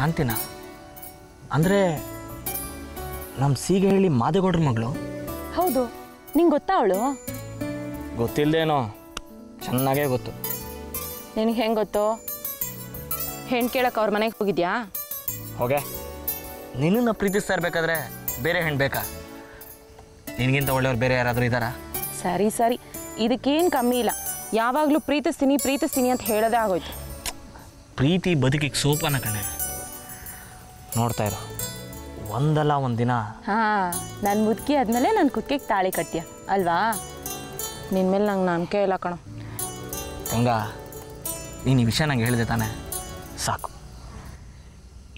ಕಾಂತಿನ ಅಂದರೆ ನಮ್ಮ ಸೀಗೆ ಹೇಳಿ ಮಾದೇಗೌಡ್ರ ಮಗಳು? ಹೌದು ನಿಂಗೆ ಗೊತ್ತಾ ಅವಳು? ಗೊತ್ತಿಲ್ಲದೇನೋ ಚೆನ್ನಾಗೇ ಗೊತ್ತು. ನಿನಗೆ ಹೆಂಗೆ ಗೊತ್ತು? ಹೆಣ್ಣು ಕೇಳಕ್ಕೆ ಅವ್ರ ಮನೆಗೆ ಹೋಗಿದ್ಯಾ? ಹೋಗೆ. ನಿನ್ನನ್ನು ಪ್ರೀತಿಸ್ತಾ ಇರ್ಬೇಕಾದ್ರೆ ಬೇರೆ ಹೆಣ್ಣು ಬೇಕಾ? ನಿನಗಿಂತ ಒಳ್ಳೆಯವ್ರು ಬೇರೆ ಯಾರಾದರೂ ಇದ್ದಾರಾ ಸರಿ ಸರಿ. ಇದಕ್ಕೇನು ಕಮ್ಮಿ ಇಲ್ಲ. ಯಾವಾಗಲೂ ಪ್ರೀತಿಸ್ತೀನಿ ಪ್ರೀತಿಸ್ತೀನಿ ಅಂತ ಹೇಳೋದೇ ಆಗೋಯ್ತು. ಪ್ರೀತಿ ಬದುಕಿಗೆ ಸೋಪಾನ ಕಣೆ. ನೋಡ್ತಾ ಇರು. ಒಂದಲ್ಲ ಒಂದಿನ. ಹಾಂ ನನ್ನ ಮುದುಕಿ ಆದಮೇಲೆ ನನ್ನ ಕುತ್ತಿಗೆ ತಾಳಿ ಕಟ್ಟಿಯ ಅಲ್ವಾ? ನಿನ್ ಮೇಲೆ ನಂಗೆ ನಂಬಿಕೆ ಇಲ್ಲ ಕಣೋ. ಹೆಂಗ ನೀನು ಈ ವಿಷಯ ನಂಗೆ ಹೇಳಿದೆ ತಾನೆ. ಸಾಕು.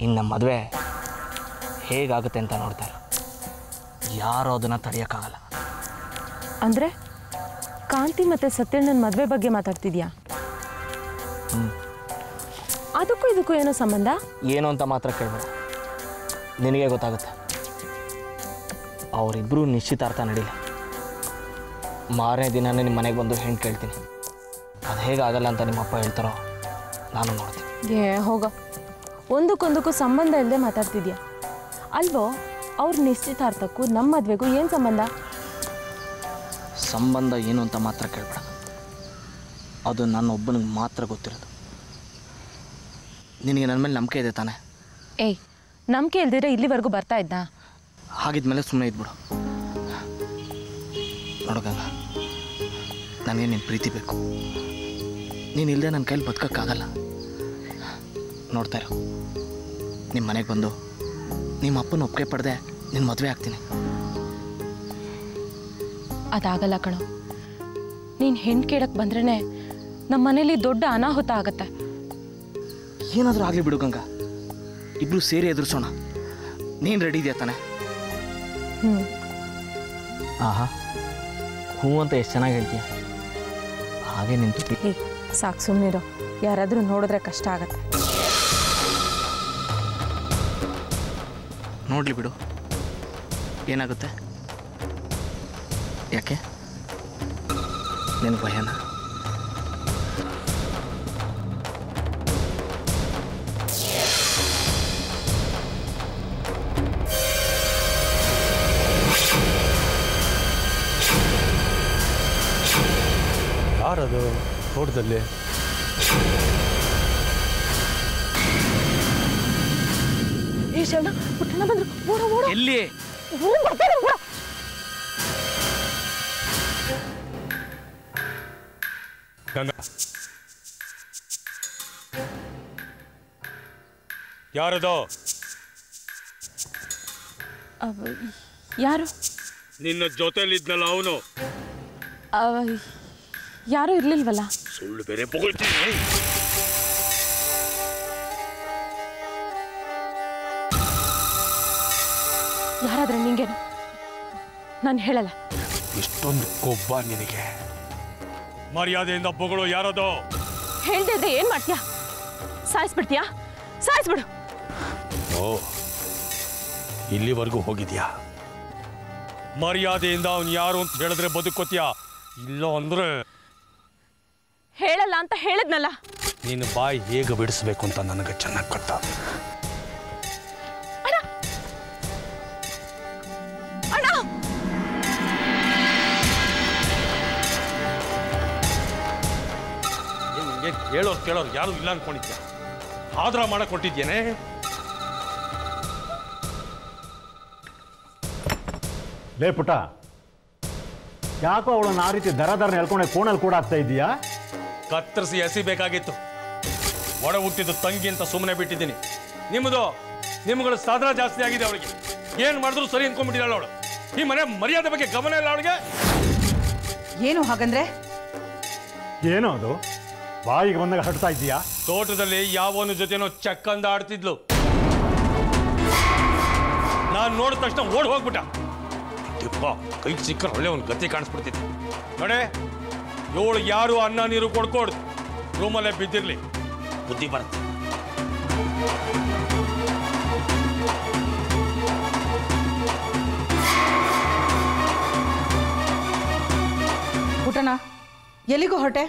ಇನ್ನು ನಮ್ಮ ಮದುವೆ ಹೇಗಾಗುತ್ತೆ ಅಂತ ನೋಡ್ತಾ ಇರು. ಯಾರೂ ಅದನ್ನು ತಡೆಯೋಕ್ಕಾಗಲ್ಲ. ಅಂದರೆ ಕಾಂತಿ ಮತ್ತು ಸತ್ಯಣ್ಣನ ಮದುವೆ ಬಗ್ಗೆ ಮಾತಾಡ್ತಿದ್ಯಾ? ಅದಕ್ಕೂ ಇದಕ್ಕೂ ಏನೋ ಸಂಬಂಧ? ಏನು ಅಂತ ಮಾತ್ರ ಕೇಳಬೇಡ. ನಿನಗೆ ಗೊತ್ತಾಗುತ್ತೆ. ಅವರಿಬ್ಬರು ನಿಶ್ಚಿತಾರ್ಥ ನಡೀಲಿ. ಮಾರನೇ ದಿನನೇ ನಿಮ್ಮ ಮನೆಗೆ ಬಂದು ಹೆಣ್ಣು ಕೇಳ್ತೀನಿ. ಅದು ಹೇಗಾಗಲ್ಲ ಅಂತ ನಿಮ್ಮ ಅಪ್ಪ ಹೇಳ್ತಾರೋ ನಾನು ನೋಡ್ತೀನಿ. ಏ ಹೋಗ. ಒಂದಕ್ಕೊಂದಕ್ಕೂ ಸಂಬಂಧ ಇಲ್ಲದೆ ಮಾತಾಡ್ತಿದ್ಯಾ? ಅಲ್ವೋ ಅವ್ರ ನಿಶ್ಚಿತಾರ್ಥಕ್ಕೂ ನಮ್ಮ ಮದುವೆಗೂ ಏನು ಸಂಬಂಧ? ಸಂಬಂಧ ಏನು ಅಂತ ಮಾತ್ರ ಕೇಳಬೇಡ. ಅದು ನನ್ನ ಒಬ್ಬನಿಗೆ ಮಾತ್ರ ಗೊತ್ತಿರೋದು. ನಿನಗೆ ನನ್ನ ಮೇಲೆ ನಂಬಿಕೆ ಇದೆ ತಾನೆ? ಏಯ್ ನಂಬಿಕೆ ಇಲ್ದಿದ್ರೆ ಇಲ್ಲಿವರೆಗೂ ಬರ್ತಾ ಇದ್ದ ಹಾಗಿದ್ಮೇಲೆ ಸುಮ್ಮನೆ ಇದ್ಬಿಡು. ನೋಡೋಗಂಗ ನನಗೆ ನಿನ್ನ ಪ್ರೀತಿ ಬೇಕು. ನೀನು ಇಲ್ಲದೆ ನನ್ನ ಕೈಲಿ ಬದುಕೋಕ್ಕಾಗಲ್ಲ. ನೋಡ್ತಾ ಇರೋ. ನಿಮ್ಮ ಮನೆಗೆ ಬಂದು ನಿಮ್ಮ ಅಪ್ಪನ ಒಪ್ಪಿಗೆ ಪಡೆದೆ ನಿನ್ನ ಮದುವೆ ಆಗ್ತೀನಿ. ಅದಾಗಲ್ಲ ಕಣೋ. ನೀನು ಹೆಣ್ಣು ಕೇಳಕ್ಕೆ ಬಂದ್ರೇ ನಮ್ಮ ಮನೇಲಿ ದೊಡ್ಡ ಅನಾಹುತ ಆಗತ್ತೆ. ಏನಾದರೂ ಆಗಲಿ ಬಿಡು ಗಂಗ. ಇಬ್ಬರು ಸೇರಿ ಎದುರಿಸೋಣ. ನೀನು ರೆಡಿ ಇದೆಯಾ ತಾನೆ? ಹ್ಞೂ ಆಹಾ. ಹ್ಞೂ ಅಂತ ಎಷ್ಟು ಚೆನ್ನಾಗಿ ಹೇಳ್ತೀಯ. ಹಾಗೆ ನಿಂತು ಸಾಕ್ ಸಾಕು ಸುಮ್ಮನಿರೋ ಯಾರಾದರೂ ನೋಡಿದ್ರೆ ಕಷ್ಟ ಆಗತ್ತೆ. ನೋಡಲಿ ಬಿಡು. ಏನಾಗುತ್ತೆ? ಯಾಕೆ? ನಿನ್ ಭಯನ? ಯಾರದು ತೋಟದಲ್ಲಿ ಏ ಶರಣ ಪುಟ್ಟಣ ಬಂದ್ರು. ಓಡ ಓಡ. ಎಲ್ಲಿ? ಬರ್ತಾರೆ ಓಡ. ಗಂಗಾ. ಯಾರದು? ಅವ- ಯಾರು? ನಿನ್ನ ಜೊತೆಲಿದ್ನಲ್ಲ ಅವನು. ಅವ- ಯಾರೂ ಇರ್ಲಿಲ್ವಲ್ಲ? ಸುಳ್ಳು ಬೇರೆ ಯಾರಾದ್ರೆ ನಿಂಗೇನು ನಾನು ಹೇಳಲ್ಲ. ಇಷ್ಟೊಂದು ಕೊಬ್ಬ ನಿನಗೆ. ಮರ್ಯಾದೆಯಿಂದ ಬೊಗಳು ಯಾರದು? ಹೇಳ್ದೆ ಇದ್ರೆ ಏನು ಮಾಡ್ತೀಯಾ? ಸಾಯಿಸ್ಬಿಡ್ತೀಯಾ? ಸಾಯಿಸ್ಬಿಡು. ಓ ಇಲ್ಲಿವರೆಗೂ ಹೋಗಿದ್ಯಾ? ಮರ್ಯಾದೆಯಿಂದ ಅವನು ಯಾರು ಅಂತ ಹೇಳಿದ್ರೆ ಬದುಕೋತೀಯಾ ಇಲ್ಲ ಅಂದ್ರೆ ಅಂತ ಹೇಳಿದ್ನಲ್ಲ. ನೀನು ಬಾಯಿ ಹೇಗ ಬಿಡಿಸ್ಬೇಕು ಅಂತ ನನಗೆ ಚೆನ್ನಾಗಿ ಗೊತ್ತ. ಹೇಳೋರು ಕೇಳೋರು ಯಾರು ಇಲ್ಲ ಅನ್ಕೊಂಡಿದ್ಯಾ? ಆದ್ರ ಮಾಡಕ್ ಕೊಟ್ಟಿದ್ದೇನೆ ಲೇ ಪುಟ ಯಾಕೋ ಅವಳನ್ನ ಆ ರೀತಿ ದರ ದರ ಹೇಳ್ಕೊಂಡೆ ಕೋಣಲ್ಲಿ ಕೂಡ ಆಗ್ತಾ ಇದೀಯಾ? ಕತ್ತರಿಸಿ ಎಸಿಬೇಕಾಗಿತ್ತು. ಒಡ ಹುಟ್ಟಿದ್ದು ತಂಗಿ ಅಂತ ಸುಮ್ಮನೆ ಬಿಟ್ಟಿದ್ದೀನಿ. ನಿಮ್ಮದು ನಿಮ್ಗಳ ಸಾಧನ ಜಾಸ್ತಿ ಆಗಿದೆ ಅವಳಿಗೆ. ಏನು ಮಾಡಿದ್ರು ಸರಿ ಅನ್ಕೊಂಡ್ಬಿಟ್ಟಿಲ್ಲ ಅವಳು. ಈ ಮನೆ ಮರ್ಯಾದೆ ಬಗ್ಗೆ ಗಮನ ಇಲ್ಲ ಅವಳಿಗೆ. ಏನು ಹಾಗಂದ್ರೆ? ಏನೋ ಅದು? ಬಾಯಿಗೆ ಬಂದಾಗ ಹಟ್ತಾ ಇದೀಯಾ ತೋಟದಲ್ಲಿ ಯಾವನ ಜೊತೆನೋ ಚಕ್ಕಂದ ಆಡ್ತಿದ್ಲು. ನಾನು ನೋಡಿದ ತಕ್ಷಣ ಓಡ್ ಹೋಗ್ಬಿಟ್ಟ. ಕೈ ಚಿಕ್ಕ ಸಿಕ್ಕರೆ ಒಳ್ಳೆ ಒಂದು ಗತಿ ಕಾಣಿಸ್ಬಿಡ್ತಿದ್ದೆ ನೋಡೆ ಇವಳು ಯಾರು ಅನ್ನ ನೀರು ಕೊಡ್ಕೊಡ್ ರೂಮಲ್ಲೇ ಬಿದ್ದಿರ್ಲಿ. ಬುದ್ಧಿ ಬರುತ್ತೆ. ಪುಟಣ ಎಲ್ಲಿಗೂ ಹೊಟ್ಟೆ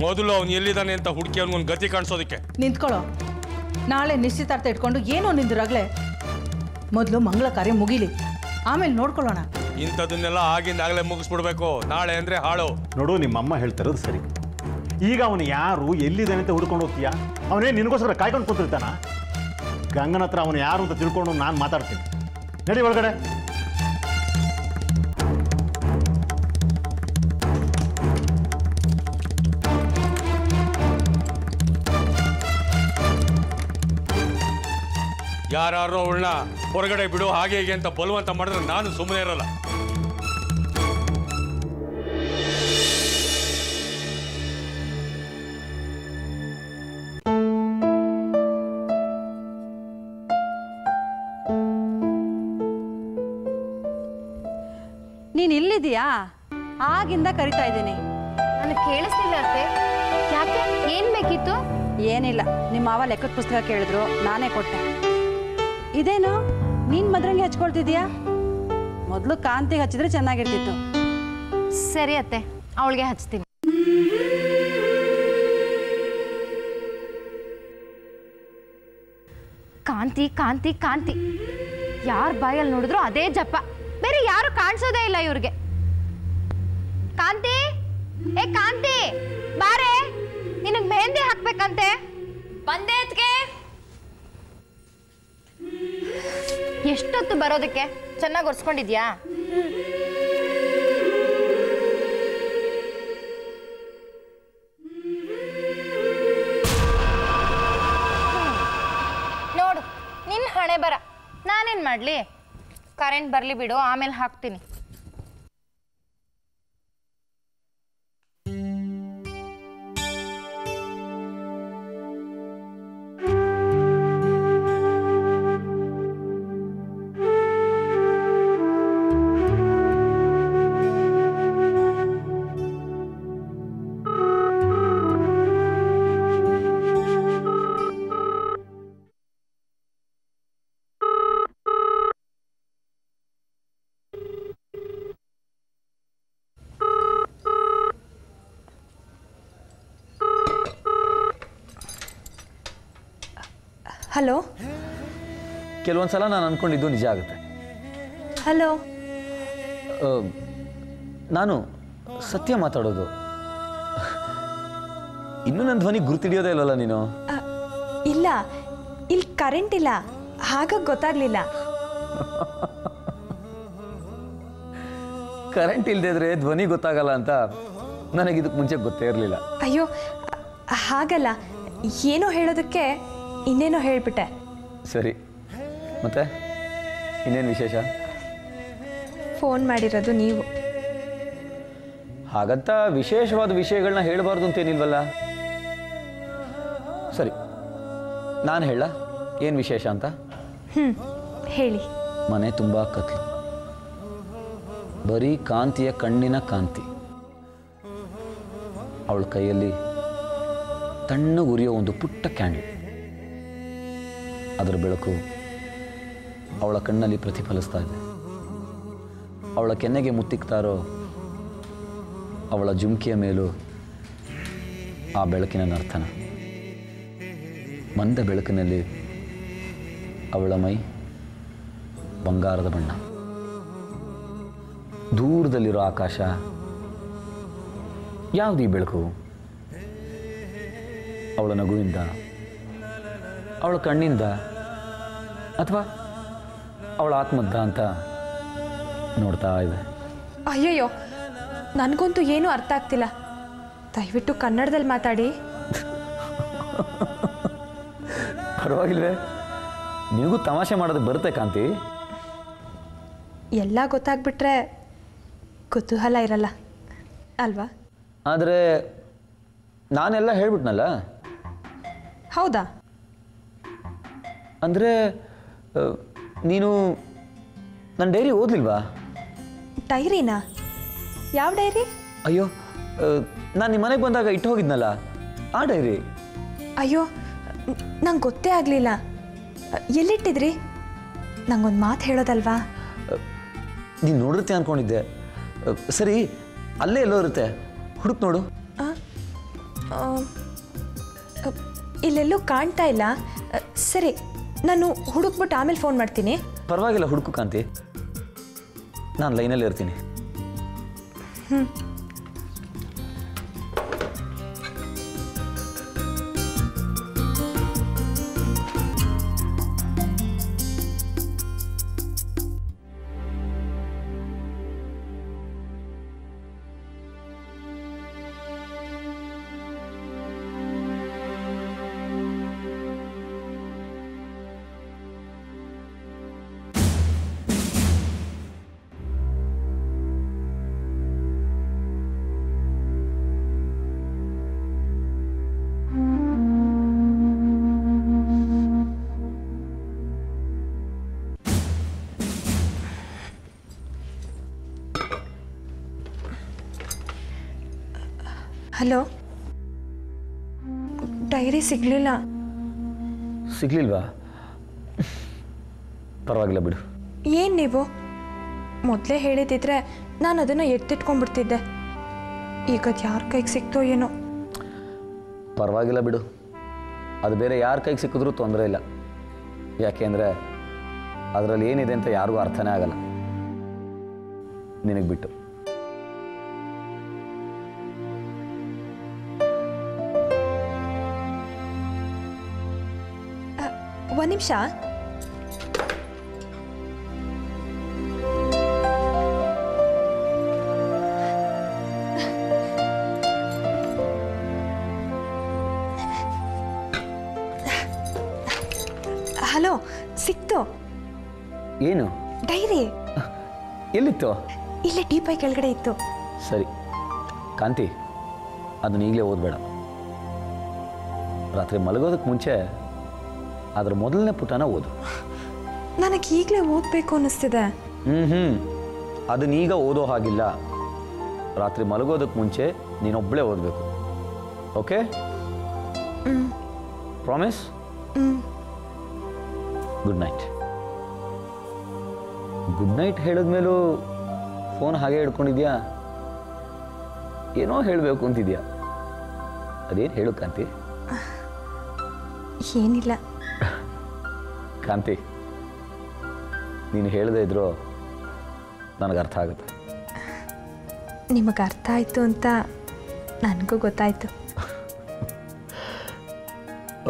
ಮೊದಲು ಅವನು ಎಲ್ಲಿದ್ದಾನೆ ಅಂತ ಹುಡುಕಿ ಅವ್ನಿಗೊಂದು ಗತಿ ಕಾಣಿಸೋದಕ್ಕೆ. ನಿಂತ್ಕೊಳ್ಳೋ. ನಾಳೆ ನಿಶ್ಚಿತಾರ್ಥ ಇಟ್ಕೊಂಡು ಏನೋ ನಿಂದಿರಾಗ್ಲೆ ಮೊದಲು ಮಂಗಳ ಕಾರ್ಯ ಮುಗಿಲಿ. ಆಮೇಲೆ ನೋಡ್ಕೊಳ್ಳೋಣ. ಇಂಥದನ್ನೆಲ್ಲ ಆಗಿಂದ ಆಗಲೇ ಮುಗಿಸ್ಬಿಡ್ಬೇಕು. ನಾಳೆ ಅಂದ್ರೆ ಹಾಳು. ನೋಡು ನಿಮ್ಮಮ್ಮ ಹೇಳ್ತಿರೋದು ಸರಿ. ಈಗ ಅವನು ಯಾರು ಎಲ್ಲಿದ್ದಾನೆ ಅಂತ ಹುಡ್ಕೊಂಡು ಹೋಗ್ತೀಯಾ? ಅವನೇ ನಿನಗೋಸ್ಕರ ಕಾಯ್ಕೊಂಡು ಕೂತಿರ್ತಾನ? ಗಂಗನ ಹತ್ರ ಅವನು ಯಾರು ಅಂತ ತಿಳ್ಕೊಂಡು ನಾನು ಮಾತಾಡ್ತೀನಿ. ನಡಿ ಒಳಗಡೆ. ಯಾರು ಅವಳನ್ನ ಹೊರಗಡೆ ಬಿಡು ಹಾಗೆ ಹೀಗೆ ಅಂತ ಬಲವಂತ ಮಾಡಿದ್ರೆ ನಾನು ಸುಮ್ಮನೆ ಇರಲ್ಲ. ಇಲ್ಲಿದೀಯಾ ಆಗಿಂದ ಕರಿತಾ ಇದ್ದೀನಿ. ನನಗೆ ಕೇಳಿಸ್ತಿಲ್ಲ ಅತ್ತೆ. ಯಾಕೆ? ಏನ್ ಬೇಕಿತ್ತು? ಏನಿಲ್ಲ. ನಿಮ್ಮ ಮಾವ ಲೆಕ್ಕದ ಪುಸ್ತಕ ಕೇಳಿದ್ರು. ನಾನೇ ಕೊಟ್ಟೆ. ಇದೇನು? ನೀನ್ ಮದ್ರಂಗಿ ಹಚ್ಕೊಳ್ತಿದ್ಯಾ ಮೊದಲು ಕಾಂತಿಗೆ ಹಚ್ಚಿದ್ರೆ ಚೆನ್ನಾಗಿರ್ತಿತ್ತು. ಸರಿ ಅತ್ತೆ. ಅವಳಿಗೆ ಹಚ್ತೀನಿ. ಕಾಂತಿ ಕಾಂತಿ ಕಾಂತಿ. ಯಾರ ಬಾಯಲ್ಲಿ ನೋಡಿದ್ರು ಅದೇ ಜಪ. ಬೇರೆ ಯಾರು ಕಾಣಿಸೋದೇ ಇಲ್ಲ ಇವ್ರಿಗೆ. ಕಾಂತಿ? ಏ, ಕಾಂತಿ, ಬಾರೆ, ನಿನಗ್ ಮೆಹಂದಿ ಹಾಕ್ಬೇಕಂತೆ. ಬಂದೇತ್ಗೆ ಎಷ್ಟೊತ್ತು ಬರೋದಕ್ಕೆ? ಚೆನ್ನಾಗಿ ಒರ್ಸ್ಕೊಂಡಿದ್ಯಾ? ನೋಡು ನಿನ್ನ ಹಣೆ ಬರ. ನಾನೇನ್ ಮಾಡಲಿ? ಕರೆಂಟ್ ಬರಲಿ ಬಿಡು, ಆಮೇಲೆ ಹಾಕ್ತೀನಿ. ಕೆಲವೊಂದು ಸಲ ನಾನು ಅನ್ಕೊಂಡಿದ್ದು ನಿಜ ಆಗುತ್ತೆ. ಹಲೋ. ನಾನು ಸತ್ಯ ಮಾತಾಡೋದು. ಇನ್ನೂ ನನ್ನ ಧ್ವನಿ ಗುರುತಿಡಿಯೋದೇ ಇಲ್ಲಲ್ಲ ನೀನು? ಇಲ್ಲ. ಇಲ್ಲಿ ಕರೆಂಟ್ ಇಲ್ಲ. ಹಾಗಾಗಿ ಗೊತ್ತಾಗ್ಲಿಲ್ಲ. ಕರೆಂಟ್ ಇಲ್ಲದೆ ಇದ್ರೆ ಧ್ವನಿ ಗೊತ್ತಾಗಲ್ಲ ಅಂತ ನನಗೆ ಇದಕ್ಕೆ ಮುಂಚೆ ಗೊತ್ತೇ ಇರಲಿಲ್ಲ. ಅಯ್ಯೋ ಹಾಗಲ್ಲ. ಏನೋ ಹೇಳೋದಕ್ಕೆ ಇನ್ನೇನೋ ಹೇಳ್ಬಿಟ್ಟೆ. ಸರಿ. ಮತ್ತೆ? ಇನ್ನೇನು ವಿಶೇಷ? ಫೋನ್ ಮಾಡಿರೋದು ನೀವು. ಹಾಗಂತ ವಿಶೇಷವಾದ ವಿಷಯಗಳನ್ನ ಹೇಳಬಾರ್ದು ಅಂತೇನಿಲ್ವಲ್ಲ ಸರಿ. ನಾನು ಹೇಳ. ಏನು ವಿಶೇಷ ಅಂತ? ಹ್ಞೂ ಹೇಳಿ. ಮನೆ ತುಂಬ ಕತ್ಲು. ಬರೀ ಕಾಂತಿಯ ಕಣ್ಣಿನ ಕಾಂತಿ. ಅವಳ ಕೈಯಲ್ಲಿ ತಣ್ಣ ಉರಿಯೋ ಒಂದು ಪುಟ್ಟ ಕ್ಯಾಂಡಲ್. ಅದರ ಬೆಳಕು ಅವಳ ಕಣ್ಣಲ್ಲಿ ಪ್ರತಿಫಲಿಸ್ತಾ ಇದೆ. ಅವಳ ಕೆನ್ನೆಗೆ ಮುತ್ತಿಕ್ತಾರೋ ಅವಳ ಜುಮ್ಕಿಯ ಮೇಲೂ ಆ ಬೆಳಕಿನ ನರ್ತನ. ಮಂದ ಬೆಳಕಿನಲ್ಲಿ ಅವಳ ಮೈ ಬಂಗಾರದ ಬಣ್ಣ. ದೂರದಲ್ಲಿರೋ ಆಕಾಶ ಯಾವುದು ಬೆಳಕು? ಅವಳ ನಗುವಿಂದ, ಅವಳ ಕಣ್ಣಿಂದ, ಅಥವಾ ಅವಳ ಆತ್ಮದ್ದ ಅಂತ ನೋಡ್ತಾ ಇದೆ. ಅಯ್ಯಯ್ಯೋ ನನಗಂತೂ ಏನೂ ಅರ್ಥ ಆಗ್ತಿಲ್ಲ. ದಯವಿಟ್ಟು ಕನ್ನಡದಲ್ಲಿ ಮಾತಾಡಿ. ಪರವಾಗಿಲ್ವೇ? ನಿಮಗೂ ತಮಾಷೆ ಮಾಡೋದು ಬರುತ್ತೆ ಕಾಂತಿ? ಎಲ್ಲ ಗೊತ್ತಾಗ್ಬಿಟ್ರೆ ಕುತೂಹಲ ಇರಲ್ಲ ಅಲ್ವಾ? ಆದರೆ ನಾನೆಲ್ಲ ಹೇಳ್ಬಿಟ್ನಲ್ಲ? ಹೌದಾ? ಅಂದರೆ ನೀನು ನನ್ನ ಡೈರಿ ಓದಲಿಲ್ವಾ? ಡೈರಿನಾ? ಯಾವ ಡೈರಿ? ಅಯ್ಯೋ ನಾನು ನಿಮ್ಮ ಮನೆಗೆ ಬಂದಾಗ ಇಟ್ಟು ಹೋಗಿದ್ನಲ್ಲ ಆ ಡೈರಿ. ಅಯ್ಯೋ ನಂಗೆ ಗೊತ್ತೇ ಆಗಲಿಲ್ಲ. ಎಲ್ಲಿಟ್ಟಿದ್ರಿ? ನಂಗೊಂದು ಮಾತು ಹೇಳೋದಲ್ವಾ? ನೀನು ನೋಡಿರುತ್ತೆ ಅಂದ್ಕೊಂಡಿದ್ದೆ ಸರಿ ಅಲ್ಲೇ ಎಲ್ಲೋ ಇರುತ್ತೆ. ಹುಡುಕ್ ನೋಡು. ಇಲ್ಲೆಲ್ಲೂ ಕಾಣ್ತಾ ಇಲ್ಲ. ಸರಿ ನಾನು ಹುಡುಕ್ಬಿಟ್ಟು ಆಮೇಲೆ ಫೋನ್ ಮಾಡ್ತೀನಿ. ಪರವಾಗಿಲ್ಲ ಹುಡುಕು ಕಾಂತಿ. ನಾನು ಲೈನಲ್ಲಿ ಇರ್ತೀನಿ. ಹಲೋ? ಡೈರಿ ಸಿಗ್ಲಿಲ್ಲ. ಸಿಗ್ಲಿಲ್ವಾ? ಪರವಾಗಿಲ್ಲ ಬಿಡು. ಏನು ನೀವು? ಮೊದಲೇ ಹೇಳಿದಿದ್ರೆ ನಾನು ಅದನ್ನು ಎತ್ತಿಟ್ಕೊಂಡ್ಬಿಡ್ತಿದ್ದೆ. ಈಗ ಅದು ಯಾರ ಕೈಗೆ ಸಿಕ್ತೋ ಏನೋ. ಪರವಾಗಿಲ್ಲ ಬಿಡು. ಅದು ಬೇರೆ ಯಾರ ಕೈಗೆ ಸಿಕ್ಕಿದ್ರೂ ತೊಂದರೆ ಇಲ್ಲ. ಯಾಕೆಂದರೆ ಅದರಲ್ಲಿ ಏನಿದೆ ಅಂತ ಯಾರಿಗೂ ಅರ್ಥನೇ ಆಗಲ್ಲ. ನಿನಗೆ ಬಿಟ್ಟು. ಒಂದು ನಿಮಿಷ. ಹಲೋ ಸಿಕ್ತು. ಏನು? ಡೈರಿ. ಎಲ್ಲಿತ್ತು? ಇಲ್ಲೇ ಟೀಪೈ ಕೆಳಗಡೆ ಇತ್ತು. ಸರಿ. ಕಾಂತಿ ಅದನ್ನ ಈಗಲೇ ಓದ್ಬೇಡ. ರಾತ್ರಿ ಮಲಗೋದಕ್ಕೆ ಮುಂಚೆ ಅದರ ಮೊದಲನೇ ಪುಟನ ಓದು. ನನಗೆ ಈಗಲೇ ಓದಬೇಕು ಅನ್ನಿಸ್ತಿದೆ. ಹ್ಮ್ ಹ್ಮ್ ಅದನ್ನ ಈಗ ಓದೋ ಹಾಗಿಲ್ಲ. ರಾತ್ರಿ ಮಲಗೋದಕ್ಕೆ ಮುಂಚೆ ನೀನೊಬ್ಬಳೇ ಓದಬೇಕು. Okay? Promise good night good night ಹೇಳಿದ್ಮೇಲೂ phone ಹಾಗೆ ಹಿಡ್ಕೊಂಡಿದ್ಯಾ? ಏನೋ ಹೇಳಬೇಕು ಅಂತಿದ್ಯಾ? ಅದೇನು ಹೇಳು ಕಾಂತಿ? ಏನಿಲ್ಲ. ಕಾಂತಿ ನೀನು ಹೇಳದೇ ಇದ್ರು ನನಗೆ ಅರ್ಥ ಆಗುತ್ತೆ. ನಿಮಗೆ ಅರ್ಥ ಆಯಿತು ಅಂತ ನನಗೂ ಗೊತ್ತಾಯಿತು.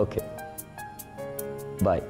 ಓಕೆ ಬಾಯ್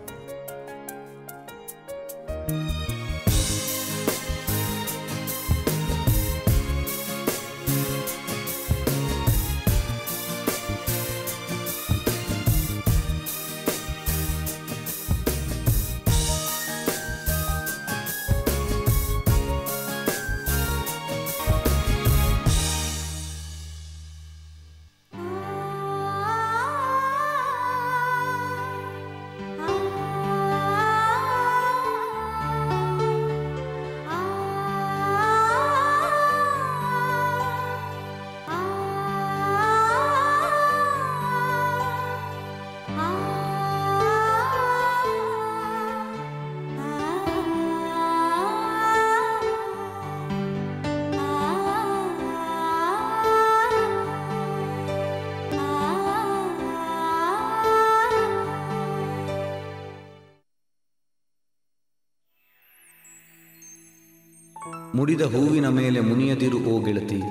ಮುಡಿದ ಹೂವಿನ ಮೇಲೆ ಮುನಿಯದಿರು, ಓ ಗೆಳತಿ.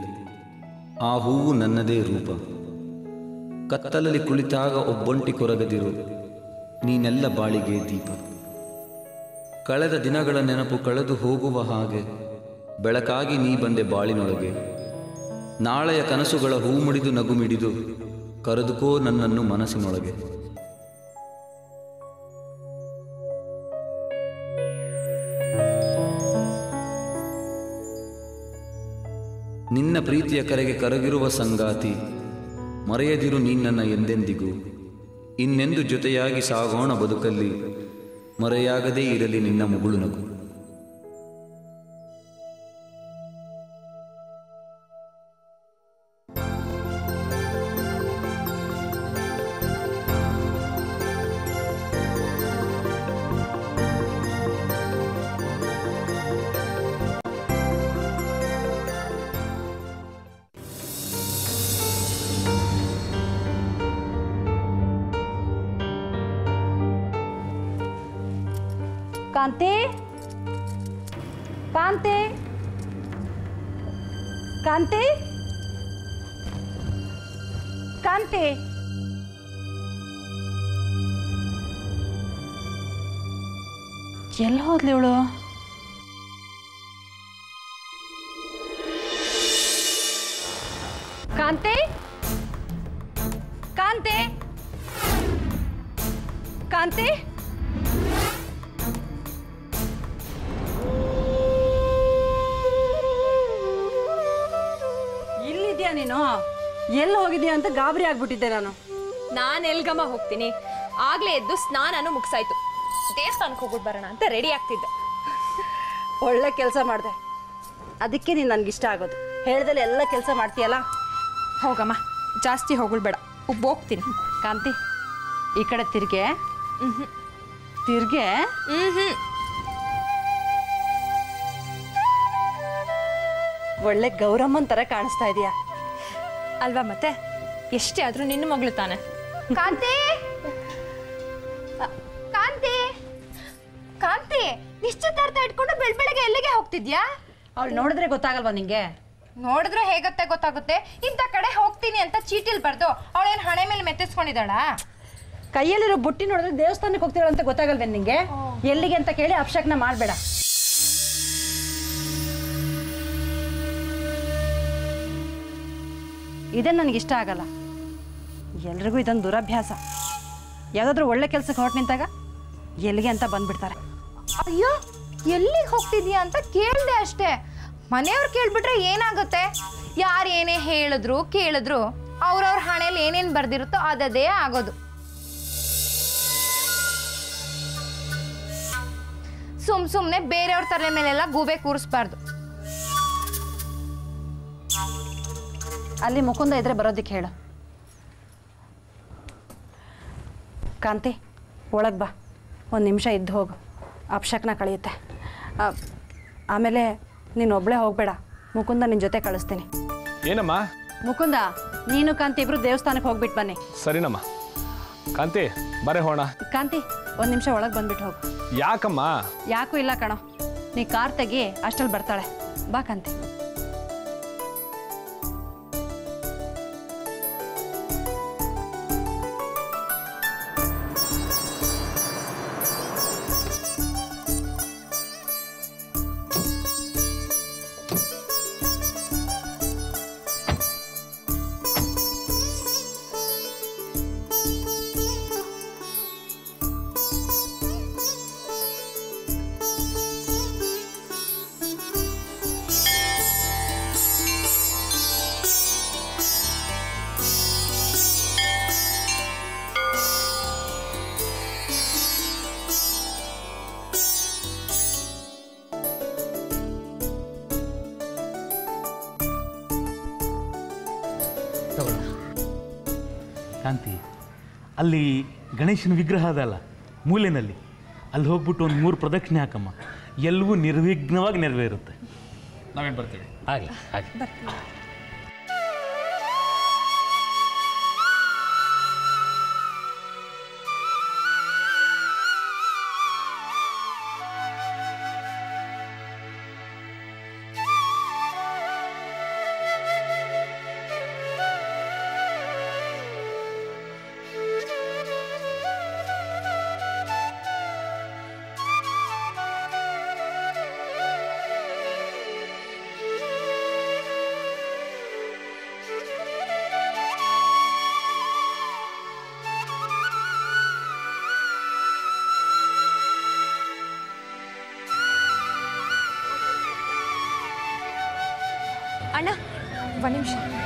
ಆ ಹೂವು ನನ್ನದೇ ರೂಪ. ಕತ್ತಲಲ್ಲಿ ಕುಳಿತಾಗ ಒಬ್ಬೊಂಟಿ ಕೊರಗದಿರು. ನೀನೆಲ್ಲ ಬಾಳಿಗೆ ದೀಪ. ಕಳೆದ ದಿನಗಳ ನೆನಪು ಕಳೆದು ಹೋಗುವ ಹಾಗೆ, ಬೆಳಕಾಗಿ ನೀ ಬಂದೆ ಬಾಳಿನೊಳಗೆ. ನಾಳೆಯ ಕನಸುಗಳ ಹೂ ಮುಡಿದು ನಗು ಮಿಡಿದು ಕರೆದುಕೋ ನನ್ನನ್ನು ಮನಸ್ಸಿನೊಳಗೆ. ನಿನ್ನ ಪ್ರೀತಿಯ ಕರೆಗೆ ಕರಗಿರುವ ಸಂಗಾತಿ, ಮರೆಯದಿರು ನಿನ್ನನ್ನು ಎಂದೆಂದಿಗೂ. ಇನ್ನೆಂದು ಜೊತೆಯಾಗಿ ಸಾಗೋಣ ಬದುಕಲ್ಲಿ, ಮರೆಯಾಗದೇ ಇರಲಿ ನಿನ್ನ ಮುಗುಳು ಕಾಂತಿ ಕಾಂತಿ ಕಾಂತಿ ಕಾಂತಿ ಎಲ್ಲಿ ಹೋದ್ಲಿ ಇವಳು? ಅಂತ ಗಾಬರಿ ಆಗ್ಬಿಟ್ಟಿದ್ದೆ ನಾನು. ನಾನು ಎಲ್ಗಮ್ಮ ಹೋಗ್ತೀನಿ. ಆಗ್ಲೇ ಎದ್ದು ಸ್ನಾನನೂ ಮುಗಿಸಾಯ್ತು. ದೇವಸ್ಥಾನಕ್ಕೆ ಹೋಗ್ಬಿಟ್ಟು ಬರೋಣ ಅಂತ ರೆಡಿ ಆಗ್ತಿದ್ದೆ. ಒಳ್ಳೆ ಕೆಲಸ ಮಾಡಿದೆ. ಅದಕ್ಕೆ ನೀನು ಇಷ್ಟ ಆಗೋದು. ಹೇಳ್ದಲ್ಲಿ ಎಲ್ಲ ಕೆಲಸ ಮಾಡ್ತೀಯಲ್ಲ? ಹೋಗಮ್ಮ ಜಾಸ್ತಿ ಹೋಗಳ್ಬೇಡ ಉಬ್ಬ್ ಹೋಗ್ತೀನಿ. ಕಾಂತಿ ಈ ಕಡೆ ತಿರ್ಗೆ. ತಿರ್ಗೆ. ಹ್ಮ್. ಒಳ್ಳೆ ಗೌರಮ್ಮನ್ ತರ ಕಾಣಿಸ್ತಾ ಇದೆಯಾ? ಅಲ್ವಾ ಮತ್ತೆ? ಎಷ್ಟೇ ಆದ್ರೂ ನಿನ್ನ ಮಗಳು ತಾನೆ. ಕಾಂತಿ! ಕಾಂತಿ! ಕಾಂತಿ ನಿಶ್ಚಿತಾರ್ಥ ಇಟ್ಕೊಂಡು ಬೆಳ್ ಬೆಳಗ್ಗೆ ಎಲ್ಲಿಗೆ ಹೋಗ್ತಿದ್ಯಾ? ಅವಳು ನೋಡಿದ್ರೆ ಗೊತ್ತಾಗಲ್ವಾ ನಿಂಗೆ? ನೋಡಿದ್ರೆ ಹೇಗತ್ತೆ ಗೊತ್ತಾಗುತ್ತೆ? ಇಂಥ ಕಡೆ ಹೋಗ್ತೀನಿ ಅಂತ ಚೀಟಿಲ್ ಬರ್ದು ಅವಳೇನು ಹಣೆ ಮೇಲೆ ಮೆತ್ತಿಸ್ಕೊಂಡಿದ್ದಾಳ? ಕೈಯಲ್ಲಿರೋ ಬುಟ್ಟಿ ನೋಡಿದ್ರೆ ದೇವಸ್ಥಾನಕ್ಕೆ ಹೋಗ್ತಿರೋ ಅಂತ ಗೊತ್ತಾಗಲ್ವೇ ನಿಂಗೆ? ಎಲ್ಲಿಗೆ ಅಂತ ಕೇಳಿ ಅಪಶಕ್ನ ಮಾಡಬೇಡ. ಇದೇ ನನಗೆ ಇಷ್ಟ ಆಗಲ್ಲ. ಎಲ್ರಿಗೂ ಇದೊಂದು ದುರಭ್ಯಾಸ. ಯಾವುದಾದ್ರೂ ಒಳ್ಳೆ ಕೆಲಸಕ್ಕೆ ಹೊರಟು ನಿಂತಾಗ ಎಲ್ಲಿಗೆ ಅಂತ ಬಂದ್ಬಿಡ್ತಾರೆ. ಅಯ್ಯೋ, ಎಲ್ಲಿಗೆ ಹೋಗ್ತಿದ್ಯಾ ಅಂತ ಕೇಳಿದೆ ಅಷ್ಟೇ. ಮನೆಯವ್ರು ಕೇಳ್ಬಿಟ್ರೆ ಏನಾಗುತ್ತೆ? ಯಾರು ಏನೇ ಹೇಳಿದ್ರು, ಕೇಳಿದ್ರು, ಅವ್ರವ್ರ ಹಣೆಯಲ್ಲಿ ಏನೇನು ಬರ್ದಿರುತ್ತೋ ಅದದೇ ಆಗೋದು. ಸುಮ್ ಸುಮ್ನೆ ಬೇರೆಯವ್ರ ತಲೆ ಮೇಲೆಲ್ಲ ಗೂಬೆ ಕೂರಿಸ್ಬಾರ್ದು. ಅಲ್ಲಿ ಮುಕುಂದ ಇದ್ರೆ ಬರೋದಕ್ಕೆ ಹೇಳು. ಕಾಂತಿ ಒಳಗೆ ಬಾ. ಒಂದು ನಿಮಿಷ ಇದ್ದು ಹೋಗು. ಅಪ್ಶಕ್ನ ಕಳೆಯುತ್ತೆ. ಆಮೇಲೆ ನೀನು ಒಬ್ಬಳೇ ಹೋಗಬೇಡ. ಮುಕುಂದ ನಿನ್ನ ಜೊತೆ ಕಳಿಸ್ತೀನಿ. ಏನಮ್ಮ? ಮುಕುಂದ ನೀನು ಕಾಂತಿ ಇಬ್ರು ದೇವಸ್ಥಾನಕ್ಕೆ ಹೋಗ್ಬಿಟ್ಟು ಬನ್ನಿ. ಸರಿನಮ್ಮ. ಕಾಂತಿ ಬರೇ ಹೋಣ. ಕಾಂತಿ ಒಂದು ನಿಮಿಷ ಒಳಗೆ ಬಂದ್ಬಿಟ್ಟು ಹೋಗು. ಯಾಕಮ್ಮ? ಯಾಕೂ ಇಲ್ಲ ಕಣೋ. ನೀ ಕಾರ್ ತೆಗಿ ಅಷ್ಟಲ್ಲಿ ಬರ್ತಾಳೆ. ಬಾ ಕಾಂತಿ. ಕಾಂತಿ. ಅಲ್ಲಿ ಗಣೇಶನ ವಿಗ್ರಹ ಅದಲ್ಲ ಮೂಲೆಯಲ್ಲಿ ಅಲ್ಲಿ ಹೋಗ್ಬಿಟ್ಟು ಒಂದು ಮೂರು ಪ್ರದಕ್ಷಿಣೆ ಹಾಕಮ್ಮ. ಎಲ್ಲವೂ ನಿರ್ವಿಘ್ನವಾಗಿ ನೆರವೇರುತ್ತೆ. ನಾವೇನು ಬರ್ತೀವಿ? ಆಗಲಿ ಆಗಲಿ. ಒಂದು